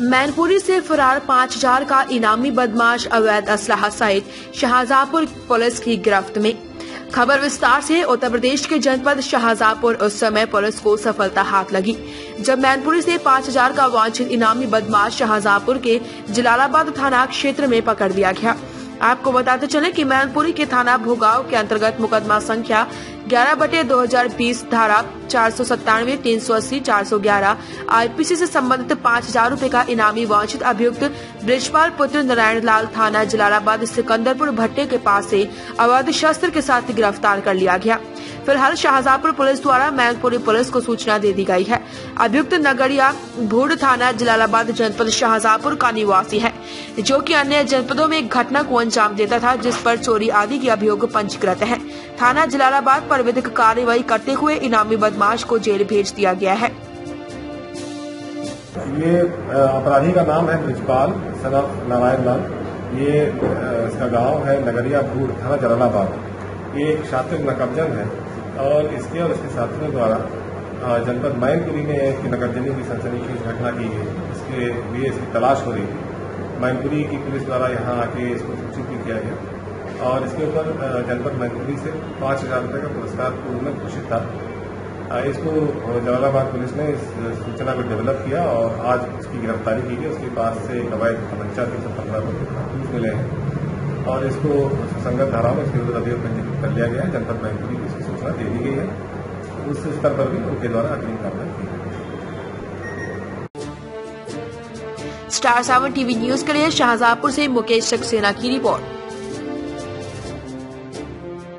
मैनपुरी से फरार पाँच हज़ार का इनामी बदमाश अवैध असलाह सहित शाहजहापुर पुलिस की गिरफ्त में। खबर विस्तार से उत्तर प्रदेश के जनपद शाहजहापुर उस समय पुलिस को सफलता हाथ लगी, जब मैनपुरी से पाँच हज़ार का वांछित इनामी बदमाश शाहजहापुर के जलालाबाद थाना क्षेत्र में पकड़ लिया गया। आपको बताते चले कि मैनपुरी के थाना भोगाव के अंतर्गत मुकदमा संख्या ग्यारह बटे दो धारा चार सौ सत्तानवे, तीन सौ अस्सी, चार सौ ग्यारह। आईपीसी से संबंधित पाँच हज़ार रूपए का इनामी वांछित अभियुक्त ब्रिजपाल पुत्र नारायण लाल थाना, जलालाबाद सिकंदरपुर भट्टे के पास से अवैध शस्त्र के साथ गिरफ़्तार कर लिया गया। फ़िलहाल शाहजहापुर पुलिस द्वारा मैनपुरी पुलिस को सूचना दे दी गई है। अभियुक्त नगरिया भूड थाना, जलालाबाद जनपद शाहजहापुर का निवासी है, जो कि अन्य जनपदों में एक घटना को अंजाम देता था, जिस पर चोरी आदि के अभियोग पंजीकृत है। थाना जलालाबाद पर विधिक कार्यवाही करते हुए इनामी बदमाश को जेल भेज दिया गया है। ये अपराधी का नाम है ब्रिजपाल सनफ नारायण लाल। ये इसका गाँव है नगरिया भूड थाना जलालाबाद। ये एक छात्र नकबजन है और इसके और इसके साथियों द्वारा जनपद मैनपुरी में एक नगरजनी की सनसनीखेज घटना की है इसके लिए इसकी तलाश हो रही है मैनपुरी की पुलिस द्वारा यहाँ आके इसको सूचित भी किया गया और इसके ऊपर जनपद मैनपुरी से पाँच हज़ार का पुरस्कार पूर्व में घोषित था। इसको जलालाबाद पुलिस ने इस सूचना को डेवलप किया और आज इसकी गिरफ्तारी की गई। उसके पास से अवैध तमंचा तीन सौ पंद्रह मिले हैं। और इसको संगत धाराओं में इसके विरुद्ध अभियोग पंजीकृत कर लिया गया है। जनपद मैनपुरी की इसकी सूचना दे दी गई है। उस स्तर पर भी उनके द्वारा अग्रिम कार्रवाई की स्टार सेवन टीवी न्यूज़ के लिए शाहजहापुर से मुकेश सक्सेना की रिपोर्ट।